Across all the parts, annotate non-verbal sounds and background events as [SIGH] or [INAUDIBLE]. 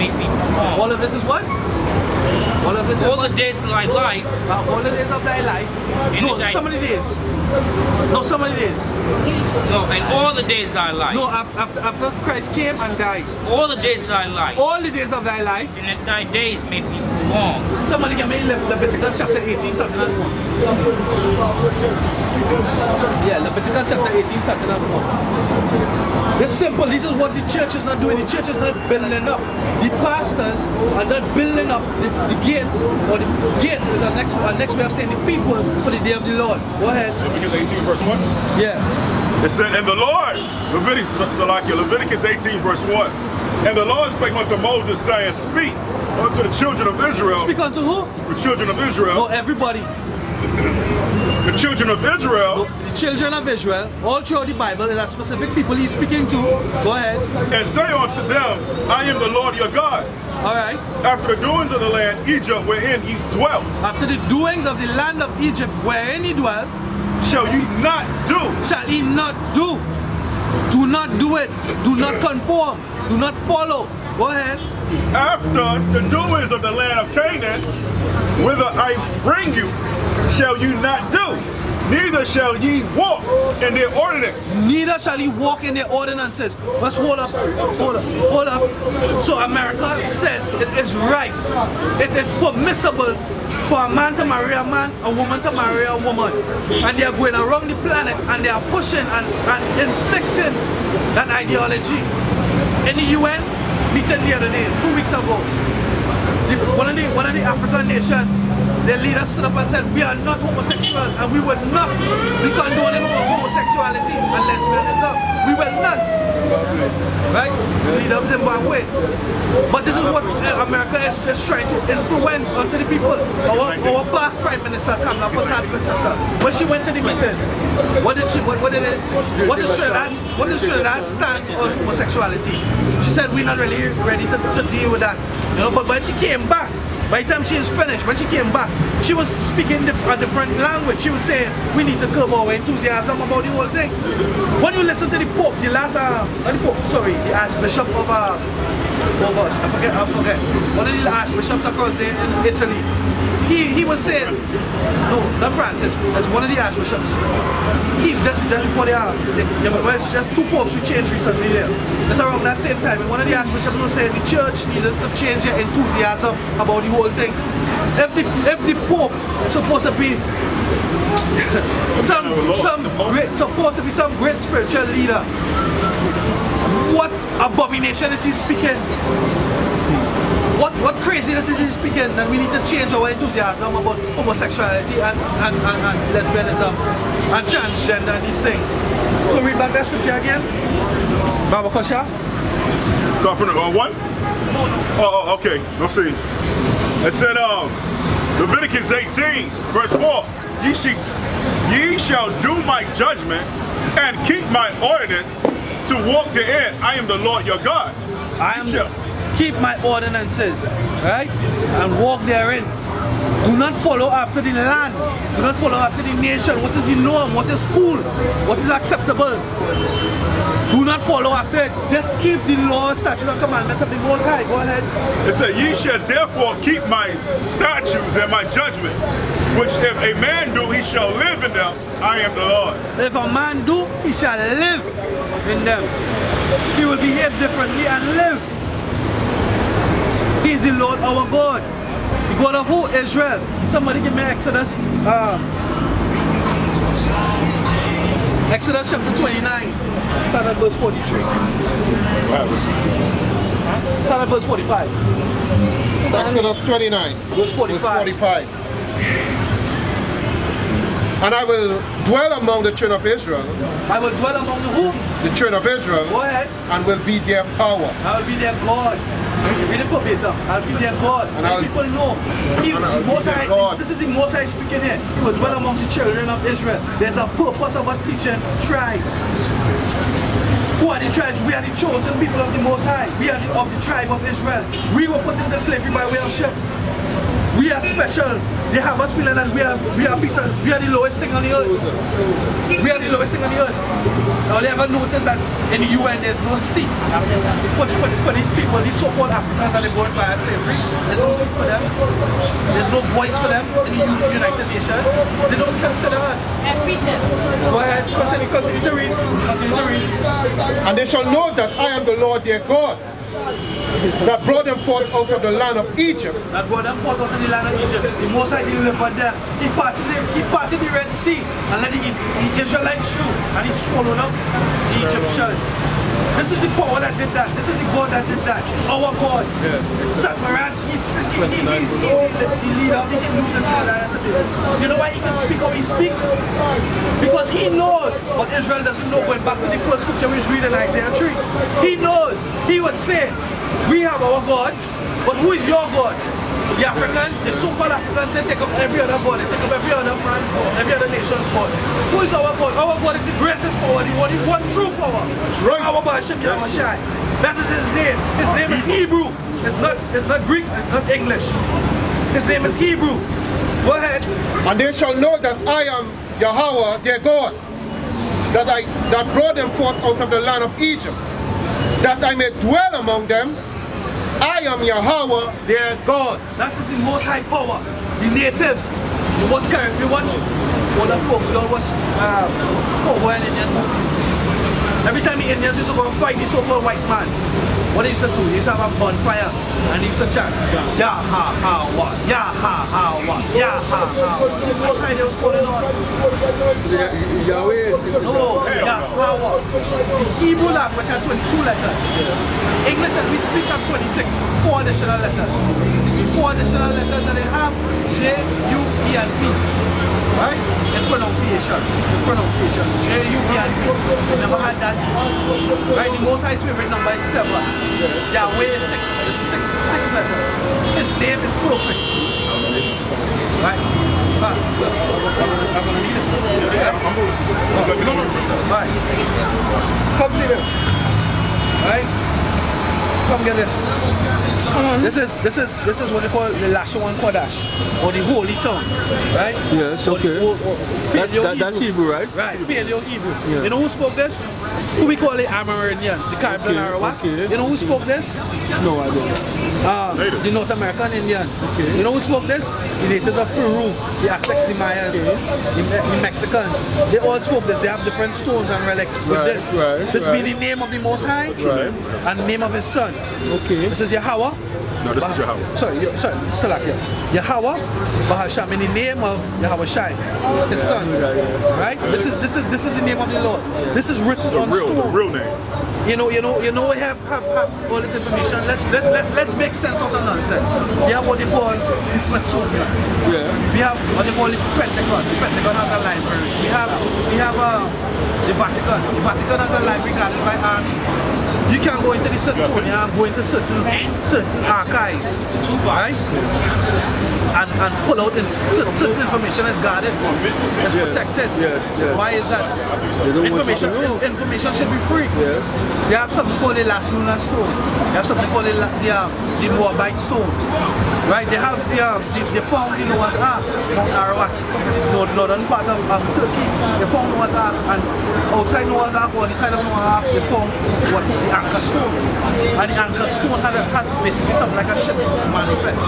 make me. All of this is what? All of this is All the days of thy life, Uh, all the days of thy life. In No, some of the days. No, some of the days. no, and all the days of thy life, No, after, after Christ came and died. all the days of thy life, All the days of thy life. and thy days make me Somebody give me Le- Leviticus chapter 18, something that. Yeah, Leviticus chapter 18, something that. It's simple. This is what the church is not doing. The church is not building up. The pastors are not building up the, the gates, or the gates is our next, our next way of saying the people for the day of the Lord. Go ahead. Leviticus 18 verse 1. Yeah. It said, And the Lord, Leviticus, Salakia, Leviticus 18 verse 1. And the Lord spake unto Moses, saying, Speak unto the children of Israel, Speak unto who? the children of No, Israel, everybody. the children of Israel, The children of Israel, all throughout the Bible, there are specific people he's speaking to. Go ahead. and say unto them, I am the Lord your God. All right. After the doings of the land Egypt wherein ye dwelt, After the doings of the land of Egypt, wherein he dwelt, shall ye not do. shall he not do. Do not do it. Do not [CLEARS THROAT] conform. Do not follow. Go ahead. After the doings of the land of Canaan, whither I bring you, shall you not do. Neither shall ye walk in their ordinance. Neither shall ye walk in their ordinances. Let's hold up. Hold up. Hold up. So America says it is right. It is permissible for a man to marry a man, a woman to marry a woman. And they are going around the planet and they are pushing and, and inflicting that ideology. In the UN meeting the other day, two weeks ago, one of the one of the African nations, their leader stood up and said, we are not homosexuals and we will not be condoning homosexuality and lesbianism. We will not. Right? Leader of Zimbabwe. But this is what America is just trying to influence onto the people. Our, our past Prime Minister Kamla Persad when she went to the meetings, what did she what, what did it what is Trinidad's what is Trinidad's stance on homosexuality? She said we're not really ready to, to deal with that. You know, but when she came back, by the time she was finished, when she came back, she was speaking a different language. She was saying, we need to curb our enthusiasm about the whole thing. When you listen to the Pope, the last, uh, the Pope, sorry, the Archbishop of, uh, oh gosh, I forget, I forget. One of the Archbishops across in in Italy, he, he was saying, no, not Francis, as one of the Archbishops. He just, just before they are, they, they, it's just two popes who changed recently there. Just around that same time, and one of the Archbishops was saying the church needs to change their enthusiasm about the whole thing. If the, if the Pope supposed to be some some great supposed to be some great spiritual leader. What abomination is he speaking? What what craziness is he speaking that we need to change our enthusiasm about homosexuality and, and, and, and lesbianism and transgender and these things. So read back that scripture again. Baba Kosha. Start from the one? Oh, oh, okay. Let's see. It said, um, Leviticus 18, verse 4. Ye, she, ye shall do my judgment and keep my ordinance to walk therein. I am the Lord your God. I am shall- keep my ordinances, right? And walk therein. Do not follow after the land. Do not follow after the nation. What is the norm? What is cool? What is acceptable? Do not follow after it. Just keep the law, statutes, and commandments of the Most High. Go ahead. It said, Ye shall therefore keep my statutes and my judgment, which if a man do, he shall live in them. I am the Lord. If a man do, he shall live in them. He will behave differently and live. He is the Lord our God. The God of who? Israel. Somebody give me Exodus. Uh, Exodus chapter 29. Start at verse 43. Start at verse 45. Exodus 29, Verse 45. verse 45. And I will dwell among the children of Israel, I will dwell among the who? The children of Israel, Go ahead. and will be their power. I will be their God. Read. I'll be their God. And Let I'll- people know. He, and I'll the be Most their High- God. This is the Most High speaking here. He will dwell amongst the children of Israel. There's a purpose of us teaching tribes. Who are the tribes? We are the chosen people of the Most High. We are the, of the tribe of Israel. We were put into slavery by way of ships. We are special. They have us feeling that we are we are we are the lowest thing on the earth. We are the lowest thing on the earth. All you ever notice that in the UN there's no seat for, for, for these people, these so-called Africans that are going by slavery. There's no seat for them. There's no voice for them in the United Nations. They don't consider us. Go ahead, continue, continue to read. Continue to read. And they shall know that I am the Lord their God, that brought them forth out of the land of Egypt. That brought them forth out of the land of Egypt. The Most High delivered them. He parted the, he parted the Red Sea and let the Israelites through and he swallowed up the Egyptians. This is the power that did that. This is the God that did that. Our God. Sat Maharaj, he's he, he, he, he, the leader of the Hindus and Trinidad You know why he can speak how he speaks? Because he knows what Israel doesn't know. Going back to the first scripture we was reading Isaiah 3. He knows. He would say, we have our gods, but who is your God? The Africans, the so-called Africans, they take up every other God, they take up every other man's God, every other nation's God. Who is our God? Our God is the greatest power, the one, the one true power. right. Our Bashim Yahweh That is his name. His name is Hebrew. It's not it's not Greek, it's not English. His name is Hebrew. Go ahead. And they shall know that I am Yahweh their God, that I that brought them forth out of the land of Egypt, that I may dwell among them. I am Yahweh their God. That is the most high power. The natives. You watch Carib, you watch other folks, you don't watch um, cowboy and Indian movies. Every time the Indians used to go and fight the so-called white man, what they used to do, they used to have a bonfire and they used to chant, Ya ha ha wa, Ya ha ha wa, Ya ha ha. The most high they was calling on. Yahweh. No, ha wa. The Hebrew language had 22 letters. English and we speak have 26, four additional letters. Four additional letters that they have, J, U, E, and P. Right? In pronunciation. In pronunciation. J, U, E, and P. We never had that. Right? The most high's favorite number is seven. Yahweh is six, six, six letters. His name is perfect. Right? But, I'm gonna read it. Yeah? Right. Come see this. Right? Come get this. This is this is this is what they call the Lashawan Kodash or the Holy Tongue, right? Yes, Or the- okay. or- or That's, Paleo that, that's Hebrew, right? Right, Paleo Hebrew. Yeah. You know who spoke this? Who we call it Amerindians, the Caribbean Okay, Arawak. okay, You know who spoke this? No, I don't. Um, the North American Indians. You know who spoke this? The natives of Peru, the Aztecs, the Mayans, the, Me- the Mexicans. They all spoke this. They have different stones and relics with Right, this. right, this right. be the name of the Most High Right. and name of his son. Okay. This is Yahweh. No, this is Yahweh. Sorry, Yo- sorry, Salakia. Yahweh, Bahasham, in the name of Yahweh Shai, his son. yeah, yeah. Right? This is this is this is the name of the Lord. This is written The on real, the real name. You know, you know, you know, we have, have, have all this information. Let's let's let's let's make sense out of nonsense. We have what they call the Smithsonian. Yeah. We have what they call the Pentagon. The Pentagon has a library. We have we have uh, the Vatican. The Vatican has a library guarded by armies. You can go into the Smithsonian and go into certain certain archives, right? And, and pull out in, certain, information is guarded, it's Yes, protected. yes, yes. Why is that? They don't want Information, you to know. information should be free. Yes. You have something called the Los Lunas Stone. You have something called the, the, um, the Moabite Stone. Right? They have the, um, the, they found the Noah's Ark, Mount the northern part of um, Turkey. They found Noah's Ark, and outside Noah's Ark, or on the side of Noah's Ark, they found what the anchor stone. And the anchor stone had, a, had basically something like a ship manifest.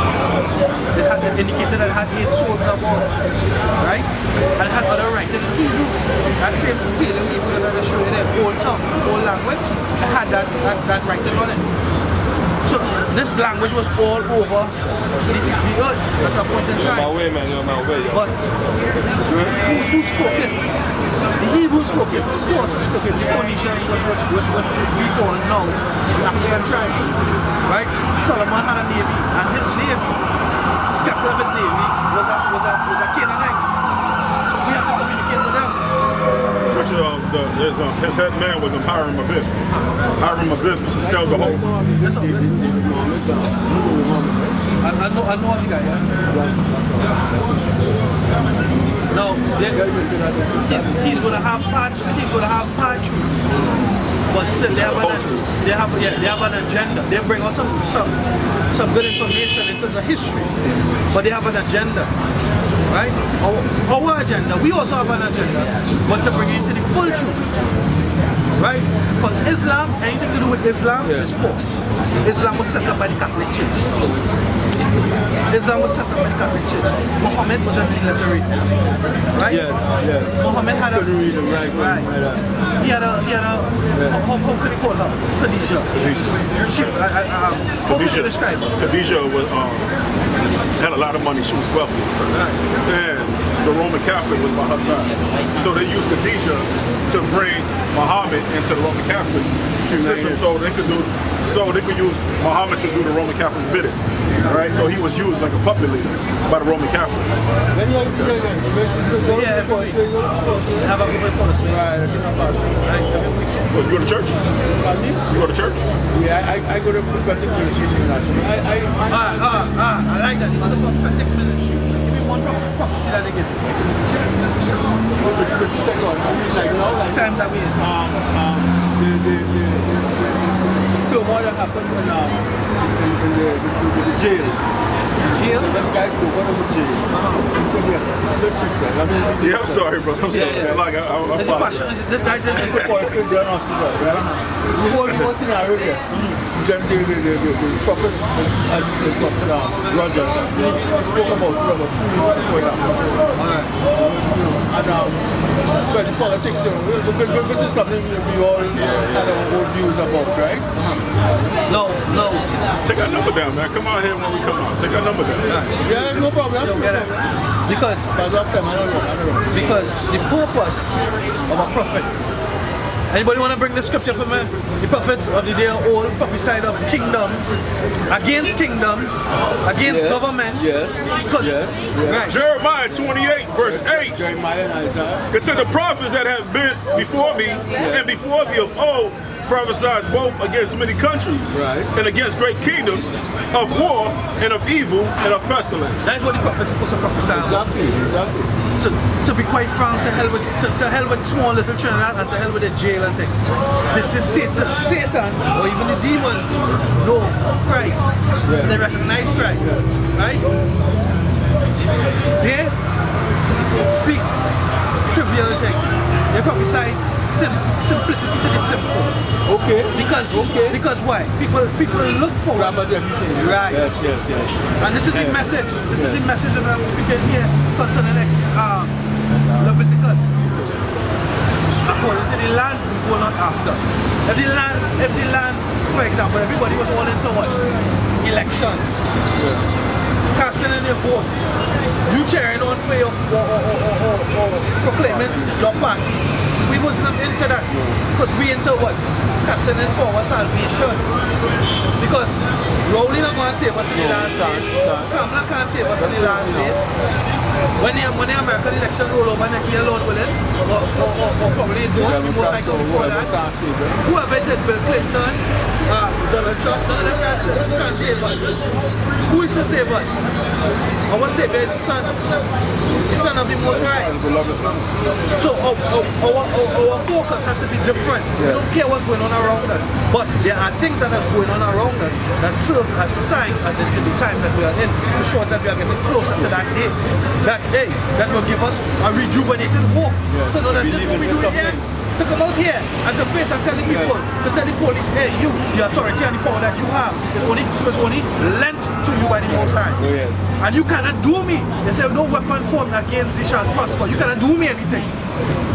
It had it indicated that it had eight souls aboard. Right? And it had other writing in Hebrew. That same Paleo Hebrew that I showed you there, old tongue, old language, it had that, that, that writing on it. So this language was all over the, the earth at a point in time. But who, who spoke it? The Hebrews spoke it. Who also spoke it? The Phoenicians, which, which, which, which we call now the African tribes. Right? Solomon had a navy, and his navy, captain of his navy, was a was a was a. We have to communicate with them. Which uh, the, his, uh, his head man was Hiram Abiff. Hiram Abiff used to sell the whole. That's all really. I, know I know the guy, yeah. No, they, he's, he's gonna have patch he's gonna have patch but still they have an they have yeah, they have an agenda. They bring out some some some some good information in terms of history, but they have an agenda, right? Our, our agenda, we also have an agenda, but to bring it into the full truth, right? Because Islam, anything to do with Islam Yeah. is false. Islam was set up by the Catholic Church. Islam was set up by the Catholic Church. Muhammad was an illiterate, right? Yes, yes. Muhammad had a Couldn't read and write, right. He had a he had a Yeah. how, how could he call her? Khadija. She, I, I, um, how could you describe her? Khadijah was um, had a lot of money. She was wealthy, and the Roman Catholic was by her side. So they used Khadijah to bring Muhammad into the Roman Catholic system, so they could do, so they could use Muhammad to do the Roman Catholic bidding. Right, so he was used like a puppet leader by the Roman Catholics. You are the president, you make sure you go Yeah, to the court, you go to the court, yeah. Have a good policy. Right, I think about it. Well, you go to church? You go to church? Yeah, I, I, I go to prophetic ministry. I, I, I, Ah, ah, ah, I like that. It's a prophetic ministry. Give me one pro- prophecy that they give. but, but you take on, I mean, like now, like, Times that we in. um, um, the, the, the, the, the turmoil that happened in, um, in, in the, the, the jail. Jail? Them guys go to the jail. Yeah, let's fix that. I mean, Yeah, I'm sorry, bro. I'm sorry. Yeah, yeah. It's like I, I, I'm Is it passion? Is it this guy just the boys could be an hospital, right? The whole, the whole scenario there. Then the, the, the, the, the prophet, as you Prophet um, Rogers, he spoke about it about two weeks before it happened. And um, well, the politics, you know, which which is something that we all had our own views about, right? No, no. Take our number down, man. Come out here when we come out. Take our number down. Yeah, no problem. You don't get it. Because Because of them, I don't know, I don't know. because the purpose of a prophet. Anybody want to bring the scripture for me? The prophets of the day of old prophesied of kingdoms, against kingdoms, against Yes, governments. yes, yes, yes. Right. Jeremiah 28, verse 8. Jeremiah and Isaiah. It said the prophets that have been before me and before thee of old prophesied both against many countries Right. and against great kingdoms of war and of evil and of pestilence. That's what the prophet's supposed to prophesy. Exactly, exactly. To, to be quite frank, to hell with to, to hell with small little Trinidad and to hell with the jail and things. This is Satan, Satan, or even the demons know Christ. Yeah. They recognize Christ. Right? They speak trivial things. They prophesy sim- simplicity to the simple. Okay. Because Okay. because why? People people look for Grab everything. Right. Yes, yes, yes. and this is the message. This is the message that I'm speaking here concerning next um, Leviticus. According to the land, we go not after. If the land, if the land, for example, everybody was all into what? Elections. Casting in your vote. You cheering on for your or, or, or, or, or proclaiming your party. Wasn't into that. Because we into what? Casting in for our salvation. Because Rowley not going to save us in the last day. Kamla can't save us in the last day. When the, when the American election roll over next year, Lord willing, or, or, or, or probably don't, most likely before that. Whoever it is, Bill Clinton, uh, Donald Trump, of them can save, us. Who is to save us? Our Savior is the Son. The Son of the Most High. So our, our, our, focus has to be different. We don't care what's going on around us. But there are things that are going on around us that serves as signs as into the time that we are in to show us that we are getting closer to that day. That day that will give us a rejuvenated hope. To know that this is what we do here. To come out here and to face and tell the people, to tell the police, hey, you, the authority and the power that you have is only, is only lent to you by the Most High. Oh, yes. And you cannot do me. They say no weapon formed against thee shall prosper. You cannot do me anything.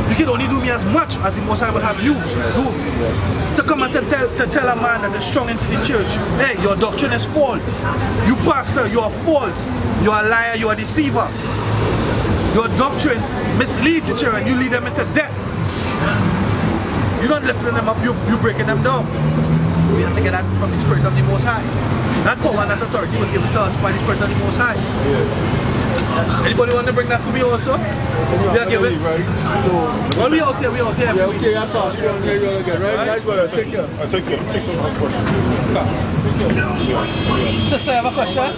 You can only do me as much as the Most High will have you do. To come and to tell, to tell a man that is strong into the church, hey, your doctrine is false. You pastor, you are false. You are a liar, you are a deceiver. Your doctrine misleads the children, you lead them into death. You're not lifting them up, you, you breaking them down. We have to get that from the Spirit of the Most High. That power and that authority was given to us by the Spirit of the Most High. Anybody want to bring that to me also? We are giving. Right? So, Well, we out here, we out here. yeah, okay, I pass you on there, you're again, right? Nice brother, take care. I take you. Take some of my questions. Sister, I have a question.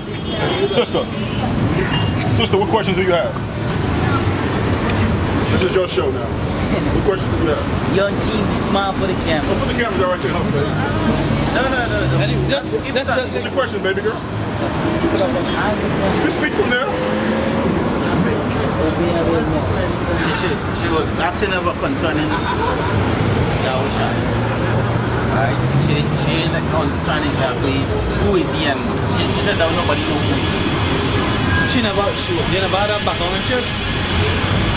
Sister. Sister, what questions do you have? This is your show now. What questions do you have? Young TV, smile for the camera. Oh, Put the camera right there in her face. No, no, no. no. Anyway, just, that's What's just your question, baby girl? You speak from there. She, she, she was asking about concerning Yahusha. Right? She, she ain't like understand exactly who is he and she, she said that nobody knows who he is. She never, she, they never had a background in church.